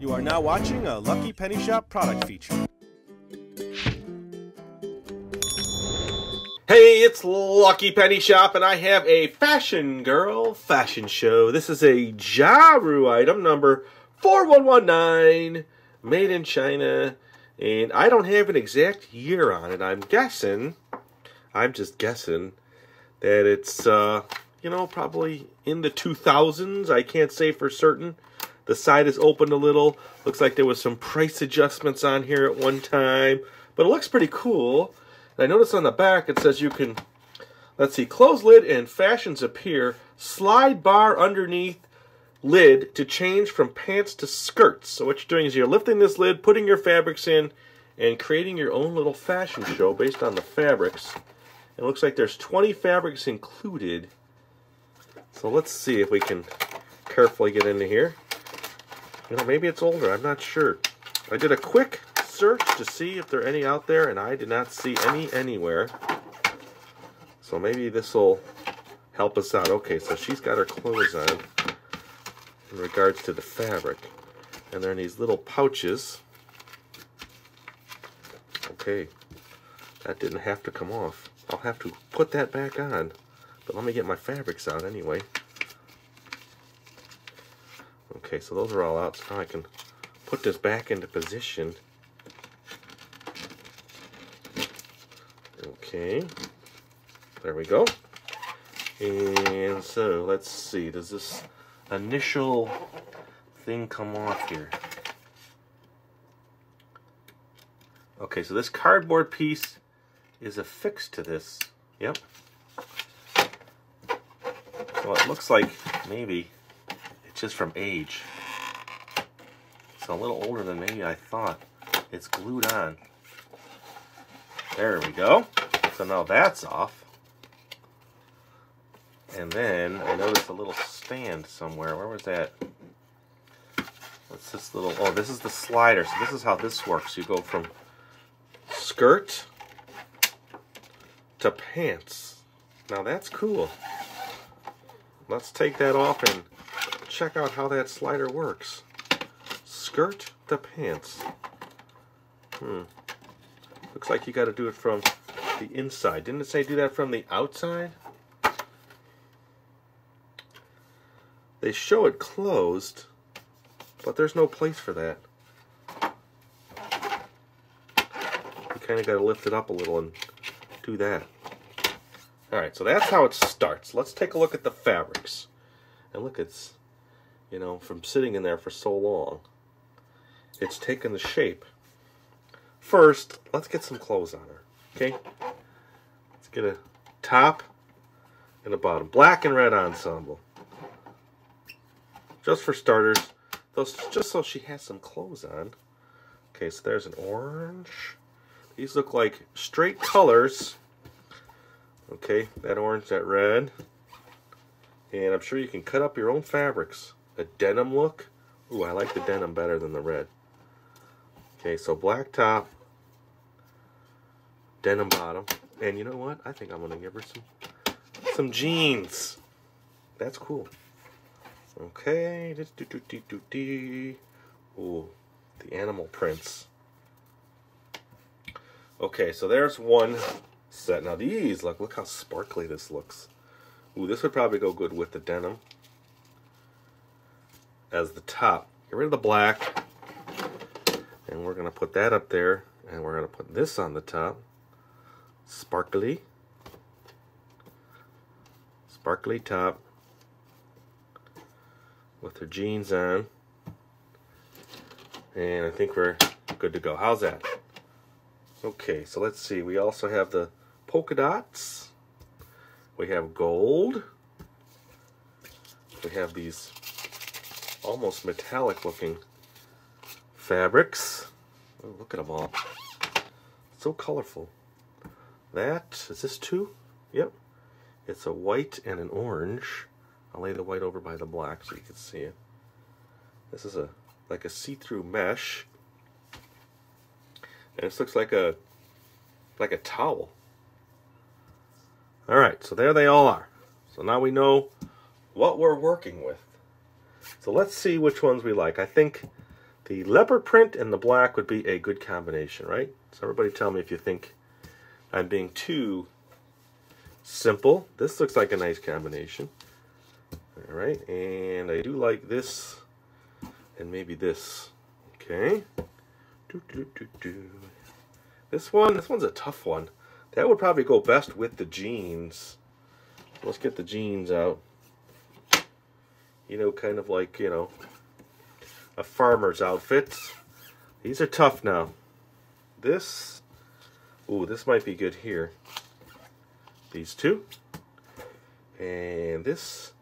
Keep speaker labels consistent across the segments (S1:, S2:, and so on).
S1: You are now watching a Lucky Penny Shop product feature.
S2: Hey, it's Lucky Penny Shop, and I have a Fashion Girl fashion show. This is a Ja-Ru item number 4119, made in China, and I don't have an exact year on it. I'm guessing, I'm just guessing, that it's, uh, you know, probably in the 2000s. I can't say for certain. The side is opened a little. Looks like there was some price adjustments on here at one time, but it looks pretty cool. And I notice on the back it says you can, let's see, close lid and fashions appear. Slide bar underneath lid to change from pants to skirts. So what you're doing is you're lifting this lid, putting your fabrics in, and creating your own little fashion show based on the fabrics. It looks like there's 20 fabrics included. So let's see if we can carefully get into here. You know, maybe it's older. I'm not sure. I did a quick search to see if there are any out there, and I did not see any anywhere. So maybe this will help us out. Okay, so she's got her clothes on in regards to the fabric. And they're in these little pouches. Okay, that didn't have to come off. I'll have to put that back on. But let me get my fabrics out anyway. Okay, so those are all out. So now I can put this back into position. Okay, there we go. And so let's see, does this initial thing come off here? Okay, so this cardboard piece is affixed to this. Yep. So it looks like maybe just from age. It's a little older than maybe I thought. It's glued on. There we go. So now that's off. And then I noticed a little stand somewhere. Where was that? What's this little... Oh, this is the slider. So this is how this works. You go from skirt to pants. Now that's cool. Let's take that off and check out how that slider works. Skirt to pants. Hmm. Looks like you got to do it from the inside. Didn't it say do that from the outside? They show it closed, but there's no place for that. You kind of got to lift it up a little and do that. Alright, so that's how it starts. Let's take a look at the fabrics. And look, it's, you know, from sitting in there for so long, it's taken the shape. First, let's get some clothes on her, okay? Let's get a top and a bottom. Black and red ensemble. Just for starters, those just so she has some clothes on. Okay, so there's an orange. These look like straight colors. Okay, that orange, that red. And I'm sure you can cut up your own fabrics. A denim look. Ooh, I like the denim better than the red. Okay, so black top, denim bottom. And you know what? I think I'm going to give her some some jeans. That's cool. Okay. Ooh, the animal prints. Okay, so there's one set. Now these, look, look how sparkly this looks. Ooh, this would probably go good with the denim as the top. Get rid of the black. And we're going to put that up there. And we're going to put this on the top. Sparkly. Sparkly top. With her jeans on. And I think we're good to go. How's that? Okay, so let's see. We also have the polka dots. We have gold. We have these almost metallic looking fabrics. Oh, look at them all. So colorful. That, is this two? Yep. It's a white and an orange. I'll lay the white over by the black so you can see it. This is a like a see-through mesh. And this looks like a like a towel. Alright, so there they all are. So now we know what we're working with. So let's see which ones we like. I think The leopard print and the black would be a good combination, right? So everybody tell me if you think I'm being too simple. This looks like a nice combination. All right, and I do like this and maybe this. Okay. Do, do, do, do. This one, this one's a tough one. That would probably go best with the jeans. Let's get the jeans out. You know, kind of like, you know, a farmer's outfit. These are tough now. This, ooh, this might be good here. These two. And this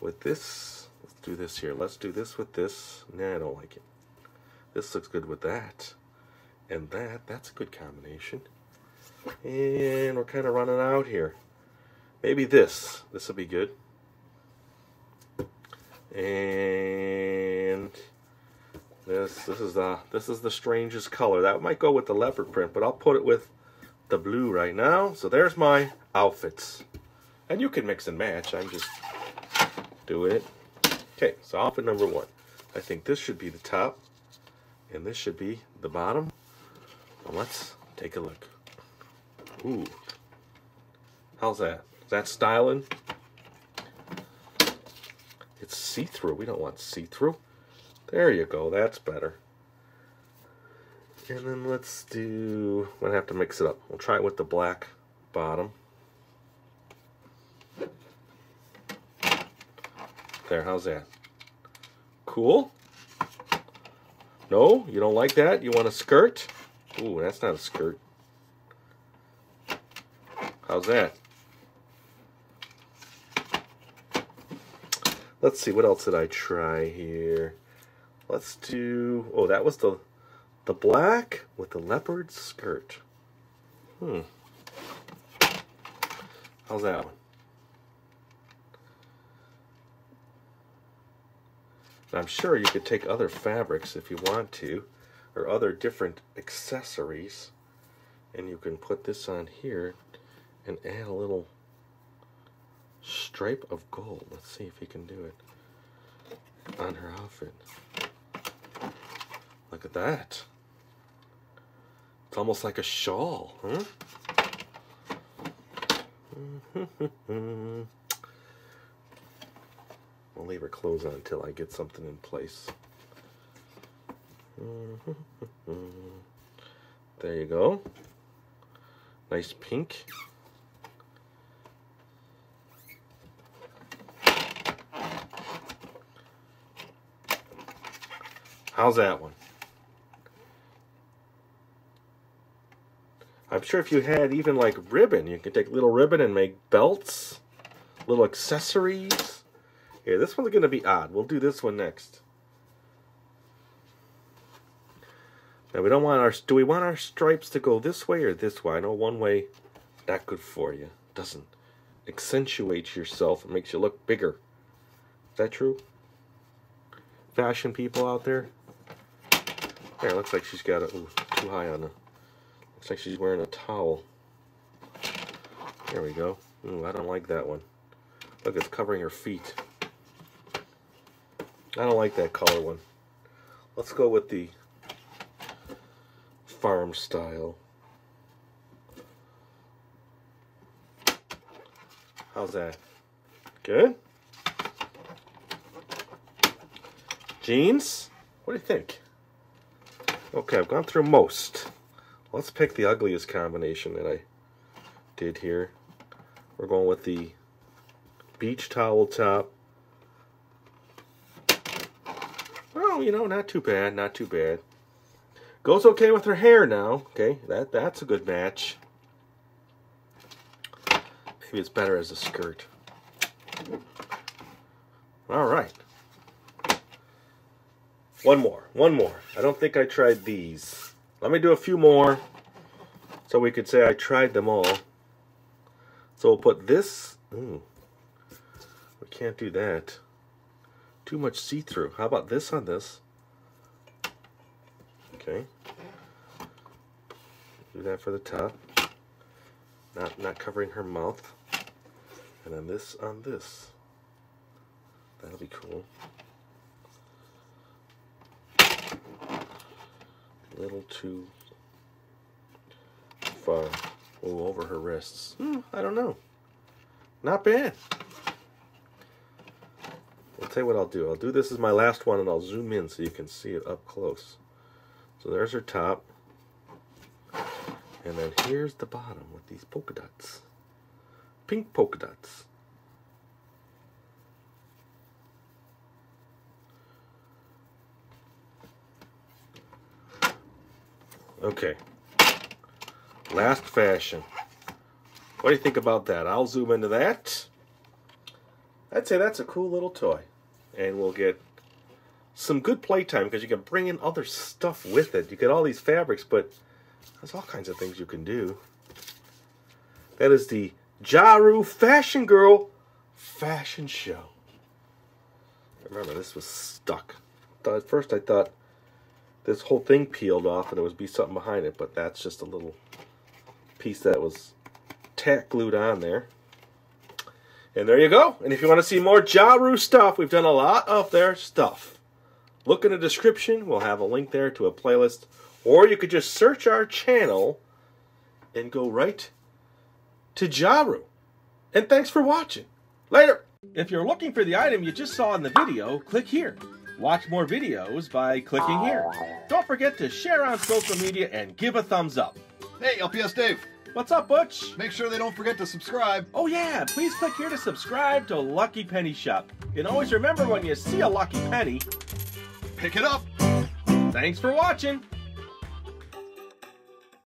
S2: with this. Let's do this here. Let's do this with this. Nah, I don't like it. This looks good with that. And that, that's a good combination. And we're kind of running out here. Maybe this. This will be good. And this this is the this is the strangest color. That might go with the leopard print, but I'll put it with the blue right now. So there's my outfits. And you can mix and match. I'm just doing it. Okay, so outfit number one. I think this should be the top, and this should be the bottom. Well, let's take a look. Ooh. How's that? Is that styling? It's see-through. We don't want see-through. There you go. That's better. And then let's do... I'm going to have to mix it up. We'll try it with the black bottom. There, how's that? Cool? No? You don't like that? You want a skirt? Ooh, that's not a skirt. How's that? Let's see, what else did I try here? Let's do... Oh, that was the the black with the leopard skirt. Hmm. How's that one? I'm sure you could take other fabrics if you want to, or other different accessories, and you can put this on here and add a little stripe of gold. Let's see if he can do it on her outfit. Look at that. It's almost like a shawl, huh? I'll leave her clothes on until I get something in place. There you go. Nice pink. How's that one? I'm sure if you had even like ribbon, you could take little ribbon and make belts, little accessories. Here, this one's going to be odd. We'll do this one next. Now we don't want our, do we want our stripes to go this way or this way? I know one way, not good for you. Doesn't accentuate yourself. It makes you look bigger. Is that true? Fashion people out there? There, looks like she's got ooh, too high on the, looks like she's wearing a towel. There we go. Ooh, I don't like that one. Look, it's covering her feet. I don't like that color one. Let's go with the farm style. How's that? Good? Jeans? What do you think? Okay, I've gone through most. Let's pick the ugliest combination that I did here. We're going with the beach towel top Oh, you know, not too bad, not too bad. Goes okay with her hair now. Okay, that that's a good match. Maybe it's better as a skirt. All right. One more, one more. I don't think I tried these. Let me do a few more so we could say I tried them all. So we'll put this. Ooh, we can't do that. Too much see-through. How about this on this? Okay. Do that for the top. Not not covering her mouth. And then this on this. That'll be cool. A little too far. Oh, over her wrists. Hmm, I don't know. Not bad. I'll tell you what I'll do. I'll do this as my last one and I'll zoom in so you can see it up close. So there's her top. And then here's the bottom with these polka dots. Pink polka dots. Okay. Last fashion. What do you think about that? I'll zoom into that. I'd say that's a cool little toy. And we'll get some good playtime because you can bring in other stuff with it. You get all these fabrics, but there's all kinds of things you can do. That is the Ja-Ru Fashion Girl Fashion Show. Remember, this was stuck. At first, I thought this whole thing peeled off and there would be something behind it, but that's just a little piece that was tack glued on there. And there you go. And if you want to see more Ja-Ru stuff, we've done a lot of their stuff. Look in the description. We'll have a link there to a playlist. Or you could just search our channel and go right to Ja-Ru. And thanks for watching. Later. If you're looking for the item you just saw in the video, click here. Watch more videos by clicking here. Don't forget to share on social media and give a thumbs up.
S3: Hey, LPS Dave.
S2: What's up, Butch?
S3: Make sure they don't forget to subscribe.
S2: Oh yeah, please click here to subscribe to Lucky Penny Shop. And always remember when you see a Lucky Penny,
S3: Pick it up.
S2: thanks for watching.